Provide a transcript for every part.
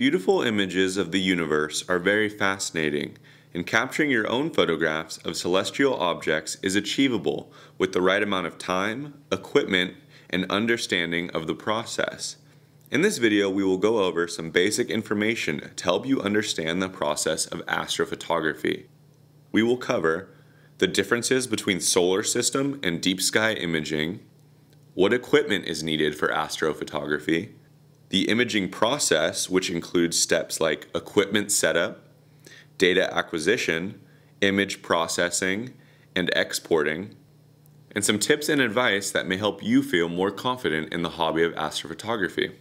Beautiful images of the universe are very fascinating, and capturing your own photographs of celestial objects is achievable with the right amount of time, equipment, and understanding of the process. In this video, we will go over some basic information to help you understand the process of astrophotography. We will cover the differences between solar system and deep sky imaging, what equipment is needed for astrophotography, the imaging process, which includes steps like equipment setup, data acquisition, image processing, and exporting, and some tips and advice that may help you feel more confident in the hobby of astrophotography.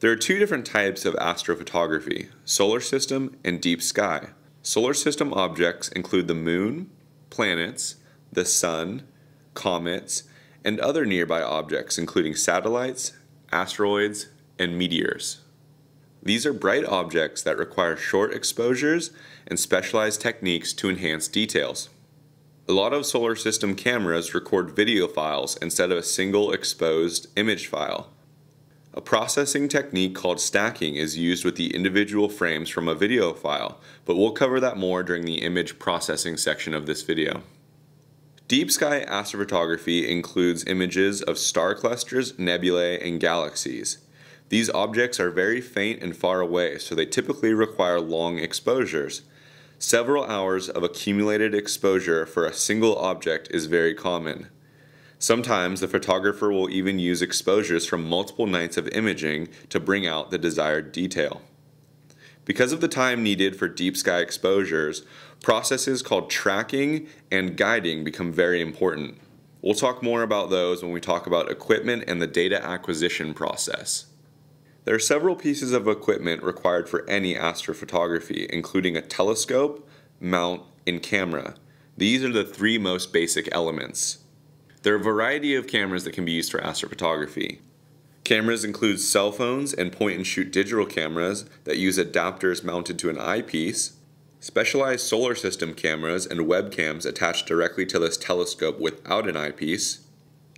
There are two different types of astrophotography solar system and deep sky. Solar system objects include the moon, planets, the sun, comets, and other nearby objects, including satellites, asteroids, and meteors. These are bright objects that require short exposures and specialized techniques to enhance details. A lot of solar system cameras record video files instead of a single exposed image file. A processing technique called stacking is used with the individual frames from a video file, but we'll cover that more during the image processing section of this video. Deep sky astrophotography includes images of star clusters, nebulae, and galaxies. These objects are very faint and far away, so they typically require long exposures. Several hours of accumulated exposure for a single object is very common. Sometimes the photographer will even use exposures from multiple nights of imaging to bring out the desired detail. Because of the time needed for deep sky exposures, processes called tracking and guiding become very important. We'll talk more about those when we talk about equipment and the data acquisition process. There are several pieces of equipment required for any astrophotography, including a telescope, mount, and camera. These are the three most basic elements. There are a variety of cameras that can be used for astrophotography. Cameras include cell phones and point and shoot digital cameras that use adapters mounted to an eyepiece, specialized solar system cameras and webcams attached directly to this telescope without an eyepiece,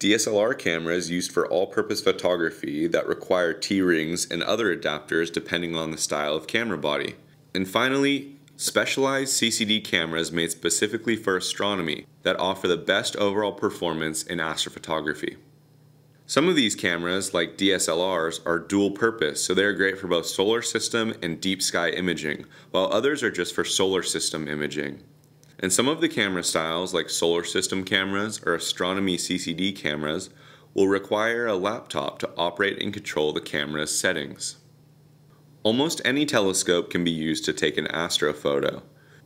DSLR cameras used for all purpose photography that require T rings and other adapters depending on the style of camera body. And finally, Specialized CCD cameras made specifically for astronomy that offer the best overall performance in astrophotography. Some of these cameras, like DSLRs, are dual purpose, so they are great for both solar system and deep sky imaging, while others are just for solar system imaging. And some of the camera styles, like solar system cameras or astronomy CCD cameras, will require a laptop to operate and control the camera's settings. Almost any telescope can be used to take an astrophoto.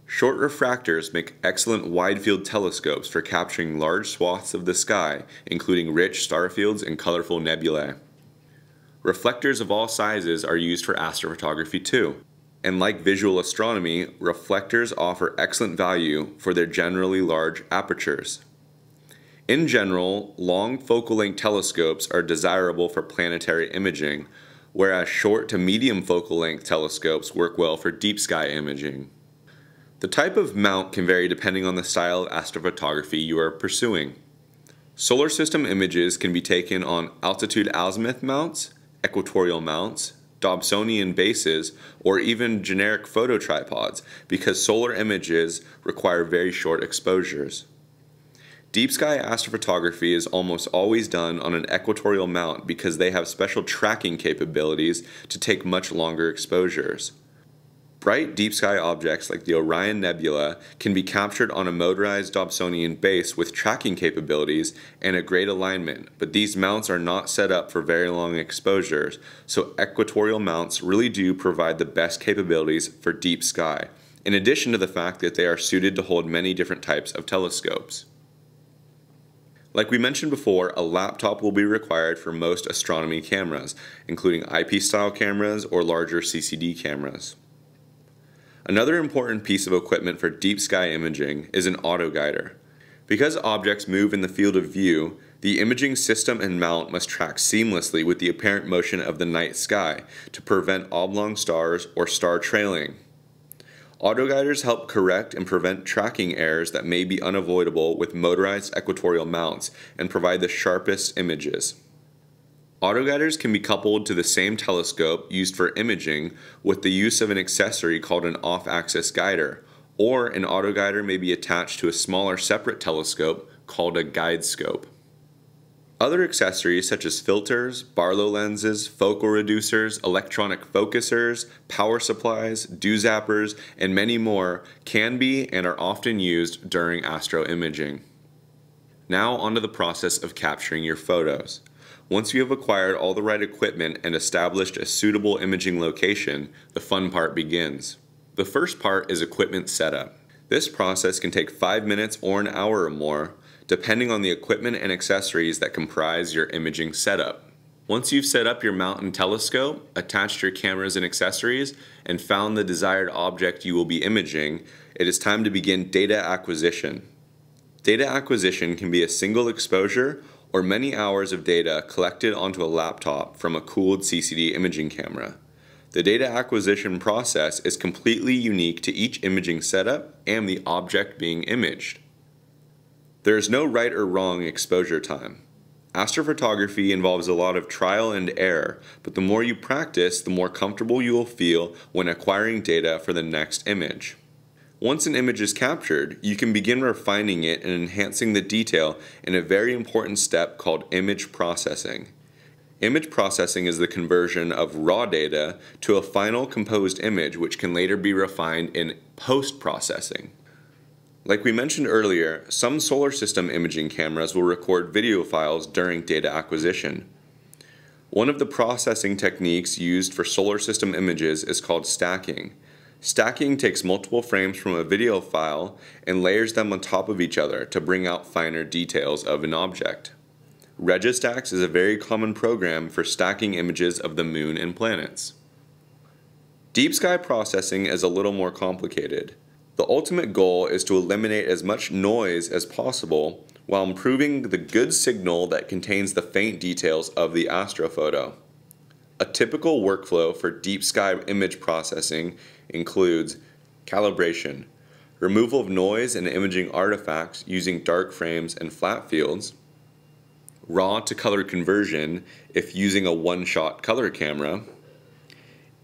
Short refractors make excellent wide-field telescopes for capturing large swaths of the sky, including rich star fields and colorful nebulae. Reflectors of all sizes are used for astrophotography too. And like visual astronomy, reflectors offer excellent value for their generally large apertures. In general, long focal length telescopes are desirable for planetary imaging, whereas short to medium focal length telescopes work well for deep sky imaging. The type of mount can vary depending on the style of astrophotography you are pursuing. Solar system images can be taken on altitude azimuth mounts, equatorial mounts, Dobsonian bases, or even generic photo tripods because solar images require very short exposures. Deep sky astrophotography is almost always done on an equatorial mount because they have special tracking capabilities to take much longer exposures. Bright deep sky objects like the Orion Nebula can be captured on a motorized Dobsonian base with tracking capabilities and a great alignment, but these mounts are not set up for very long exposures, so equatorial mounts really do provide the best capabilities for deep sky, in addition to the fact that they are suited to hold many different types of telescopes. Like we mentioned before, a laptop will be required for most astronomy cameras, including IP-style cameras or larger CCD cameras. Another important piece of equipment for deep sky imaging is an autoguider. Because objects move in the field of view, the imaging system and mount must track seamlessly with the apparent motion of the night sky to prevent oblong stars or star trailing. Autoguiders help correct and prevent tracking errors that may be unavoidable with motorized equatorial mounts and provide the sharpest images. Autoguiders can be coupled to the same telescope used for imaging with the use of an accessory called an off-axis guider, or an autoguider may be attached to a smaller separate telescope called a guide scope. Other accessories such as filters, Barlow lenses, focal reducers, electronic focusers, power supplies, dew zappers, and many more can be and are often used during astro imaging. Now onto the process of capturing your photos. Once you have acquired all the right equipment and established a suitable imaging location, the fun part begins. The first part is equipment setup. This process can take 5 minutes or an hour or more, depending on the equipment and accessories that comprise your imaging setup. Once you've set up your mount and telescope, attached your cameras and accessories, and found the desired object you will be imaging, it is time to begin data acquisition. Data acquisition can be a single exposure or many hours of data collected onto a laptop from a cooled CCD imaging camera. The data acquisition process is completely unique to each imaging setup and the object being imaged. There is no right or wrong exposure time. Astrophotography involves a lot of trial and error, but the more you practice, the more comfortable you will feel when acquiring data for the next image. Once an image is captured, you can begin refining it and enhancing the detail in a very important step called image processing. Image processing is the conversion of raw data to a final composed image which can later be refined in post processing. Like we mentioned earlier, some solar system imaging cameras will record video files during data acquisition. One of the processing techniques used for solar system images is called stacking. Stacking takes multiple frames from a video file and layers them on top of each other to bring out finer details of an object. Registax is a very common program for stacking images of the moon and planets. Deep sky processing is a little more complicated. The ultimate goal is to eliminate as much noise as possible while improving the good signal that contains the faint details of the astrophoto. A typical workflow for deep sky image processing includes calibration, removal of noise and imaging artifacts using dark frames and flat fields, raw to color conversion if using a one-shot color camera,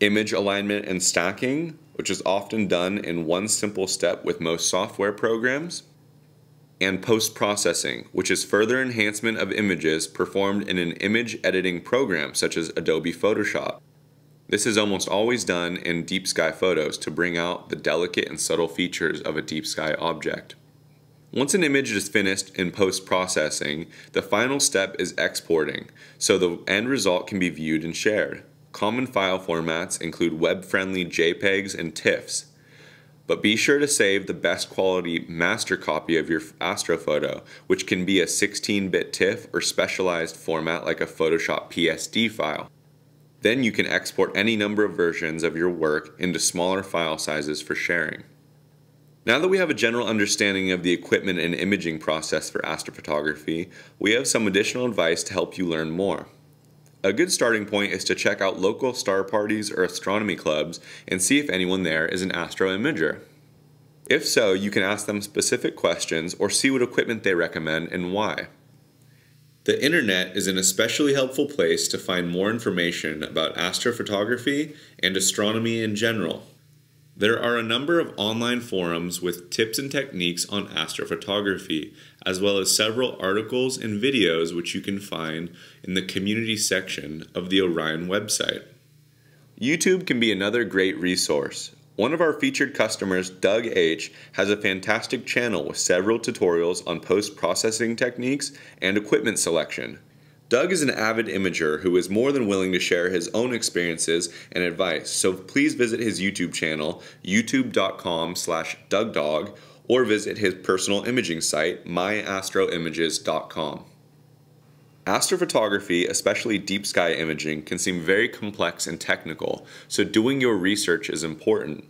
image alignment and stacking which is often done in one simple step with most software programs, and post processing, which is further enhancement of images performed in an image editing program such as Adobe Photoshop. This is almost always done in deep sky photos to bring out the delicate and subtle features of a deep sky object. Once an image is finished in post processing, the final step is exporting, so the end result can be viewed and shared. Common file formats include web-friendly JPEGs and TIFFs, but be sure to save the best quality master copy of your astrophoto, which can be a 16-bit TIFF or specialized format like a Photoshop PSD file. Then you can export any number of versions of your work into smaller file sizes for sharing. Now that we have a general understanding of the equipment and imaging process for astrophotography, we have some additional advice to help you learn more. A good starting point is to check out local star parties or astronomy clubs and see if anyone there is an astro imager. If so, you can ask them specific questions or see what equipment they recommend and why. The internet is an especially helpful place to find more information about astrophotography and astronomy in general. There are a number of online forums with tips and techniques on astrophotography, as well as several articles and videos which you can find in the community section of the Orion website. YouTube can be another great resource. One of our featured customers, Doug H., has a fantastic channel with several tutorials on post processing techniques and equipment selection. Doug is an avid imager who is more than willing to share his own experiences and advice, so please visit his YouTube channel, youtube.com slash dougdog, or visit his personal imaging site, myastroimages.com. Astrophotography, especially deep sky imaging, can seem very complex and technical, so doing your research is important.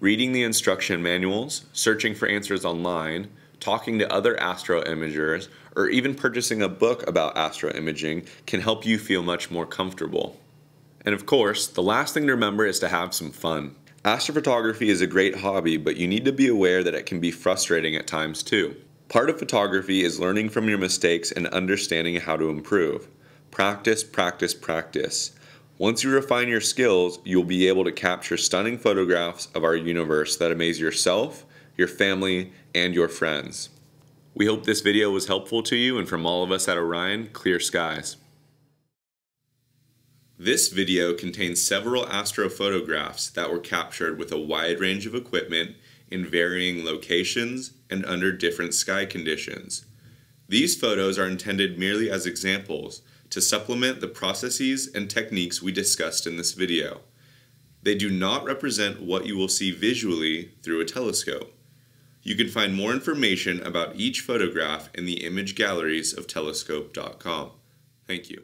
Reading the instruction manuals, searching for answers online, talking to other astro imagers, or even purchasing a book about astro imaging can help you feel much more comfortable. And of course, the last thing to remember is to have some fun. Astrophotography is a great hobby, but you need to be aware that it can be frustrating at times too. Part of photography is learning from your mistakes and understanding how to improve. Practice, practice, practice. Once you refine your skills, you'll be able to capture stunning photographs of our universe that amaze yourself, your family, and your friends. We hope this video was helpful to you and from all of us at Orion, clear skies. This video contains several astrophotographs that were captured with a wide range of equipment in varying locations and under different sky conditions. These photos are intended merely as examples to supplement the processes and techniques we discussed in this video. They do not represent what you will see visually through a telescope. You can find more information about each photograph in the image galleries of telescope.com. Thank you.